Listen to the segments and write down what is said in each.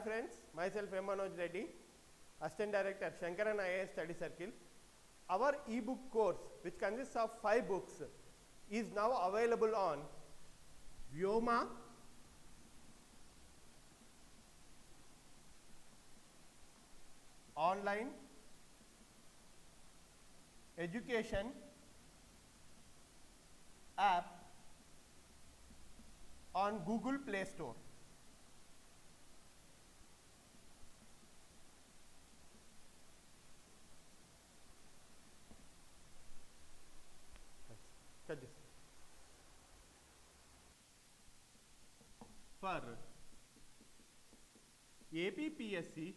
Hi friends, myself M. Manoj Reddy, Assistant Director, Shankaran IAS Study Circle. Our e-book course, which consists of five books, is now available on Vyoma, online, education, app on Google Play Store. Cut this. For APPSC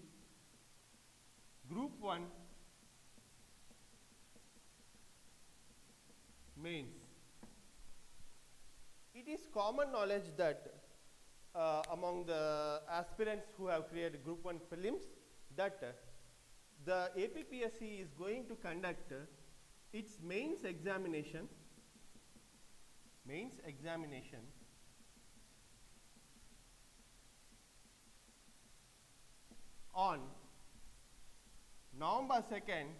Group 1 mains. It is common knowledge that uh, among the aspirants who have created Group 1 prelims that uh, the APPSC is going to conduct uh, its mains examination mains examination on November 2nd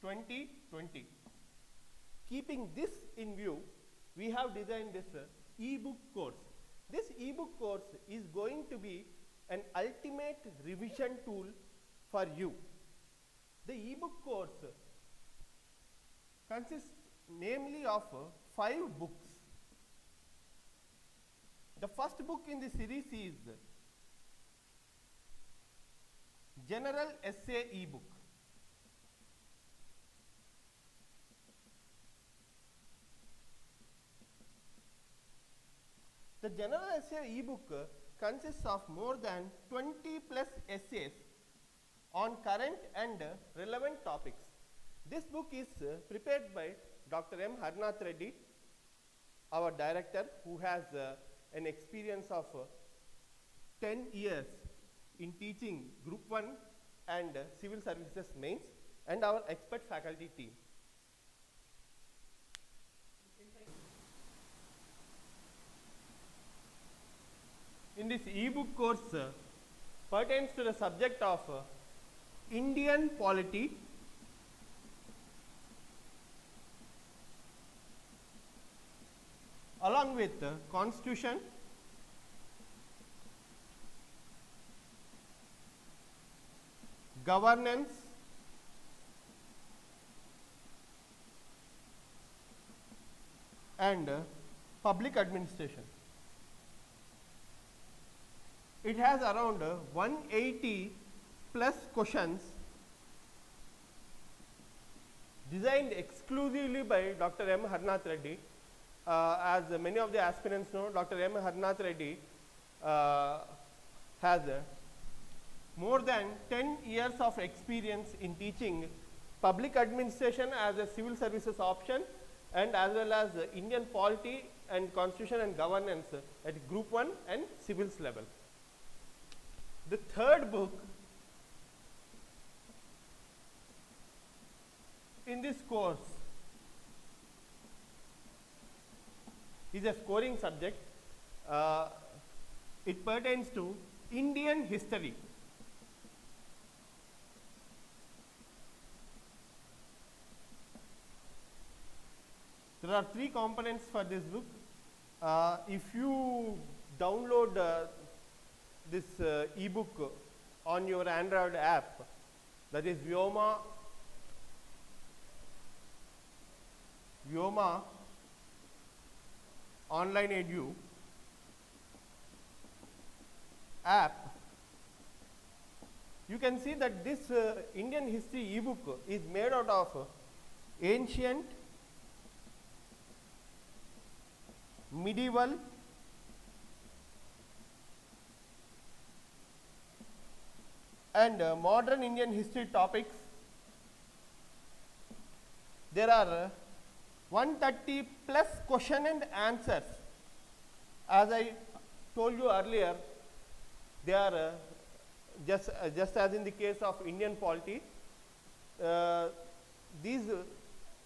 2020 keeping this in view we have designed this uh, e-book course. This e-book course is going to be an ultimate revision tool for you. The e-book course consists namely of uh, five books. The first book in the series is general essay e-book The general essay ebook consists of more than 20 plus essays on current and relevant topics. This book is prepared by Dr. M. Harnath Reddy, our director who has an experience of uh, 10 years in teaching group 1 and uh, civil services mains and our expert faculty team. in this e-book course uh, pertains to the subject of uh, Indian polity along with uh, constitution governance and uh, public administration it has around uh, 180 plus questions designed exclusively by Dr. M. Harnath Reddy. Uh, as many of the aspirants know, Dr. M. Harnath Reddy uh, has uh, more than 10 years of experience in teaching public administration as a civil services option and as well as Indian polity and constitution and governance at group 1 and civils level. The third book in this course is a scoring subject. Uh, it pertains to Indian history. There are three components for this book. Uh, if you download uh, this uh, ebook on your Android app that is Vyoma Vyoma online edu app you can see that this uh, Indian history ebook is made out of ancient medieval and uh, modern Indian history topics. There are uh, 130 plus question and answers. As I told you earlier, they are uh, just, uh, just as in the case of Indian polity, uh, these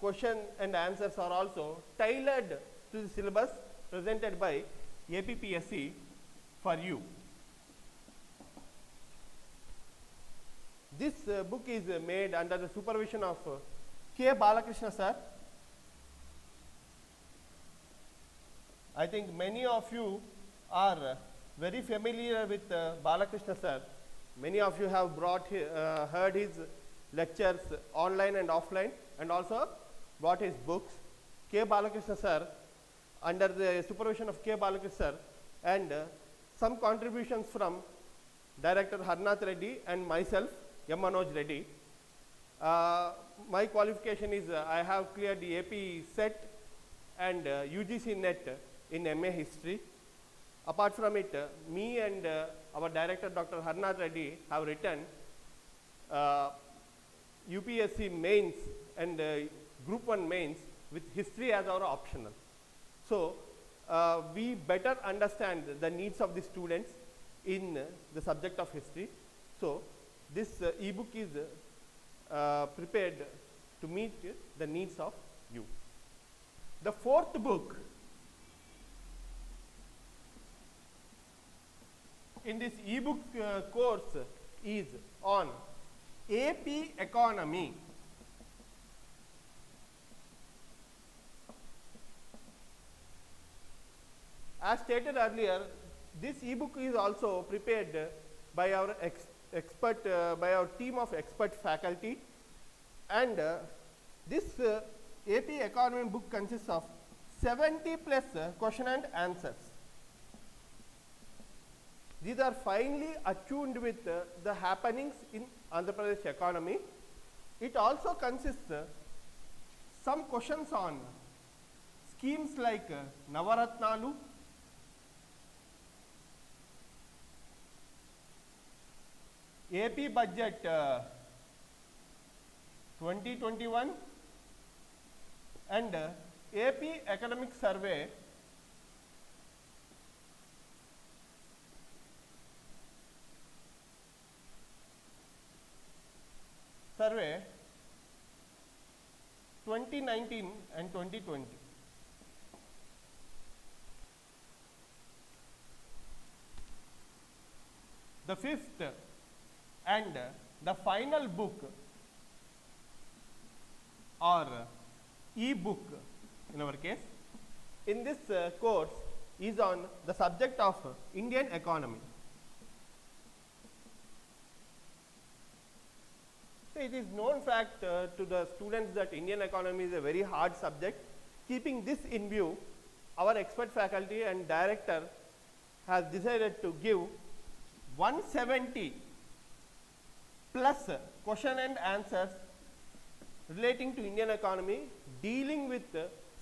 question and answers are also tailored to the syllabus presented by APPSC for you. this uh, book is uh, made under the supervision of uh, K. Balakrishna sir. I think many of you are uh, very familiar with uh, Balakrishna sir. Many of you have brought uh, heard his lectures online and offline and also bought his books. K. Balakrishna sir under the supervision of K. Balakrishna and uh, some contributions from Director Harnath Reddy and myself, M. Reddy. Uh, my qualification is uh, I have cleared the AP set and uh, UGC net in MA history. Apart from it, uh, me and uh, our director Dr. Harnath Reddy have written UPSC mains and group 1 mains with history as our optional. So, uh, we better understand the needs of the students in the subject of history. So, this uh, ebook is uh, prepared to meet the needs of you. The fourth book in this ebook uh, course is on AP economy. As stated earlier, this ebook is also prepared by our ex expert, uh, by our team of expert faculty, and uh, this uh, AP economy book consists of 70 plus uh, question and answers. These are finely attuned with uh, the happenings in Andhra Pradesh economy. It also consists uh, some questions on schemes like Navaratnalu, AP budget uh, 2021 and uh, AP economic survey survey 2019 and 2020. The fifth and the final book or e-book in our case in this uh, course is on the subject of Indian economy. So it is known fact uh, to the students that Indian economy is a very hard subject. Keeping this in view, our expert faculty and director has decided to give 170 plus question and answers relating to Indian economy dealing with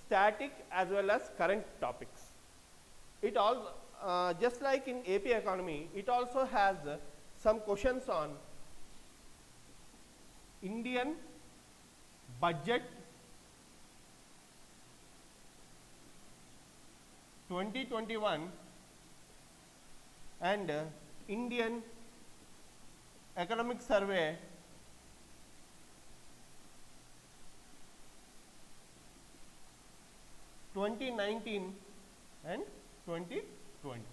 static as well as current topics. It all uh, just like in AP economy, it also has uh, some questions on Indian budget 2021 and uh, Indian economic survey Twenty nineteen and twenty twenty.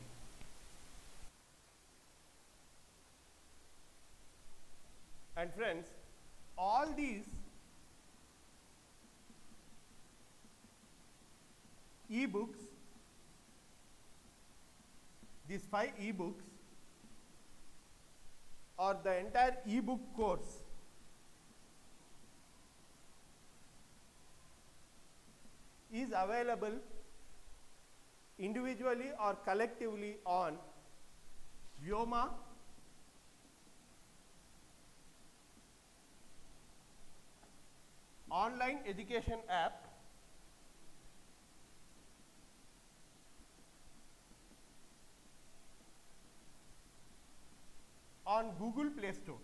And friends, all these e-books, these five e-books or the entire e-book course. Is available individually or collectively on Vyoma online education app on Google Play Store.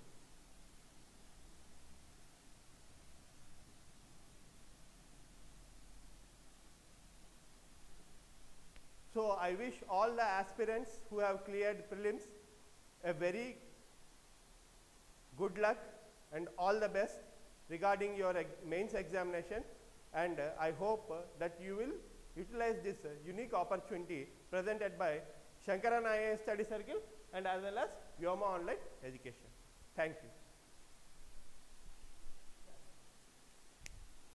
So I wish all the aspirants who have cleared prelims a very good luck and all the best regarding your mains examination and uh, I hope uh, that you will utilize this uh, unique opportunity presented by Shankaran IAS Study Circle and as well as Vyoma Online Education. Thank you.